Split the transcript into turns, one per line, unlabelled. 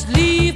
Just leave.